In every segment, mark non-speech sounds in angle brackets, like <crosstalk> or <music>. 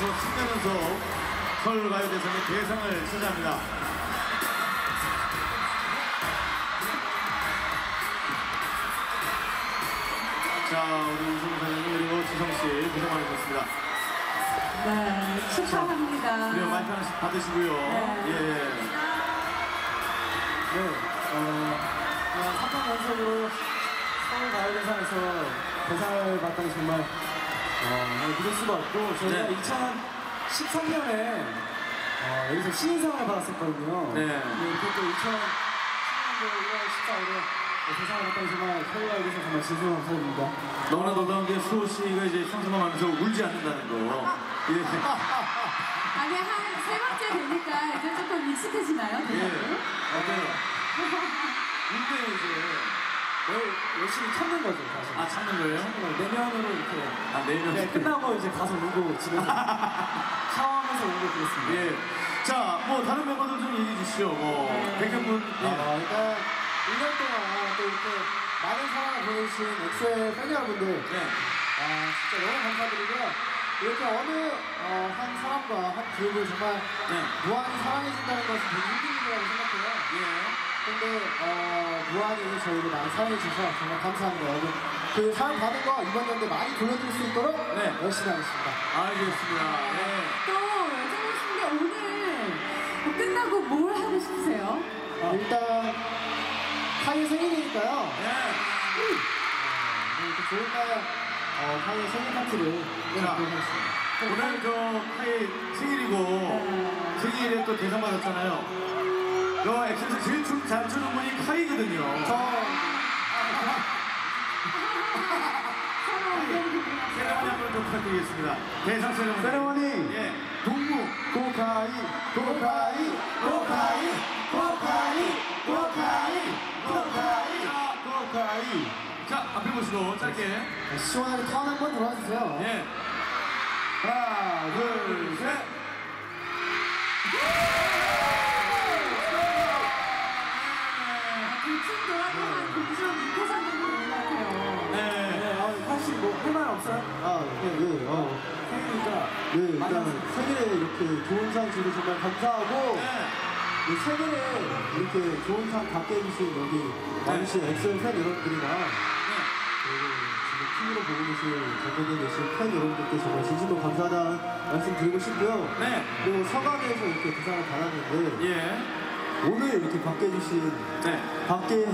10년 연속 서울가요대상의 대상을 차지합니다. 자, 우리 우승 사장님 그리고 지성씨 고생 많으셨습니다. 네, 축하합니다. 그리고 마이크 하나씩 받으시고요. 네. 예. 네, 어, 그냥 3년 연속으로 서울가요대상에서 대상을 받다니 정말 어, 믿을 수가 없고 저희가 네. 2013년에 어, 여기서 신인상을 받았었거든요. 네. 이렇게 또 2010년도 1월 14일에 대상을 받다니 정말 서울가요대상 정말 진심으로 감사드립니다. 너무나 놀라운 게 수호 씨가 이제 상승을 하면서 울지 않는다는 거. 예. <laughs> 아니, 한 세 번째 되니까 이제 조금 익숙해지나요? 예. 대상도? 어때요? <laughs> 울때요, 이제. 열- 열심히 참는 거죠, 사실. 아, 참는 거예요? 참는 거예요. 내면으로 이렇게 아, 내년. 네, 끝나고 이제 가서 울고 집에 <laughs> 샤워하면서 울고 그랬습니다. 예. 자, 뭐, 다른 멤버들 좀 얘기해 주시죠. 뭐, 네. 백현분. 아, 예. 일단 1년 동안 또 이렇게 많은 사랑을 보내주신 엑소의 팬 여러분들 네. 아 진짜 너무 감사드리고요 이렇게 어느 어, 한 사람과 한 그룹을 정말 네. 무한히 사랑해준다는 것은 되게 힘든 일이라고 생각해요 예. 근데 어, 무한히 저희를 많이 사랑해주셔서 정말 감사합니다 여러분 그 사랑 받은 거 이번 연도에 많이 돌려드릴 수 있도록 네. 열심히 하겠습니다 알겠습니다. 예. 또 여쭤보신 게 오늘 뭐 끝나고 뭘 하고 싶으세요? 어, 일단 카이 생일이니까요 예. 네, 이렇게 좋은 날 어, 카이 생일 파티를 자. 하도록 하겠습니다 오늘 저 카이 생일이고 생일에 또 대상 받았잖아요. 저 엑센에서 제일 춤 잘 추는 분이 카이거든요. 저 서로 의견이 세레머니 한번 좀 부탁드리겠습니다. 대상 세레머니. 세레머니. 예. 동무. 고카이 고카이 고카이 고카이 고카이 고카이 고카이 보시고 짧게. 시원하게 턴 한번 들어와주세요 예. 하나 둘, 셋. 대충 돌아도 한 공주랑 인터뷰 정도 되는 것 같아요. 네. 네, 사실 뭐할 말 없어요? 아, 네, 네, 어. 생일이니까. 네, 일단 생일에 이렇게 좋은 상 주고 정말 감사하고, 네. 네, 생일에 이렇게 좋은 상 받게 해주신 여기 많으신 엑셀 팬 여러분들이랑, TV로 보고 계신, 전국에 계신 팬 여러분들께 정말 진심으로 감사하다는 말씀 드리고 싶고요. 네. 그리고 서강에서 이렇게 대상을 받았는데, 예. 오늘 이렇게 받게 해주신, 네. 받게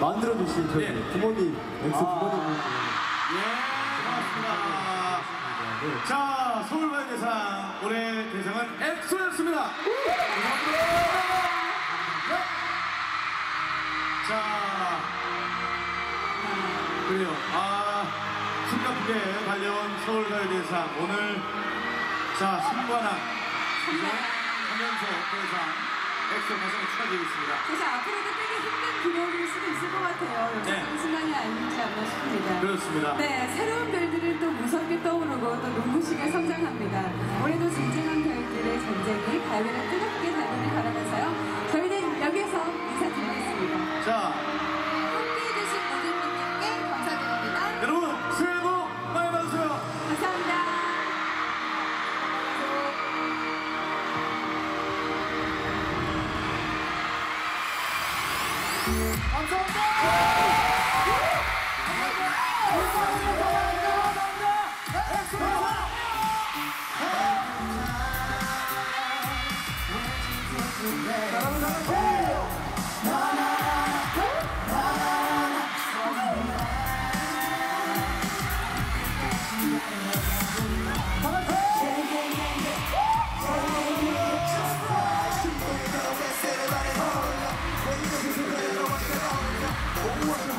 만들어 주신 저희 네. 부모님, 엑셀 아. 부모님들. 예. 고맙습니다. 네. 자, 서울가요 대상 올해 대상은 엑소였습니다. 숨가쁘게 달려온 서울가요 대상 오늘 자 승관왕 이제 3연속 대상 엑소 가장 축하드리겠습니다. 사실 앞으로도 되게 힘든 기록일 수도 있을 것 같아요. 네. 여쭤보는 순간이 아닌지 않나 싶습니다. 그렇습니다. 네, 새로운 별들은 또 무섭게 떠오르고 또 눈부시게 성장합니다. 감사합니다. world.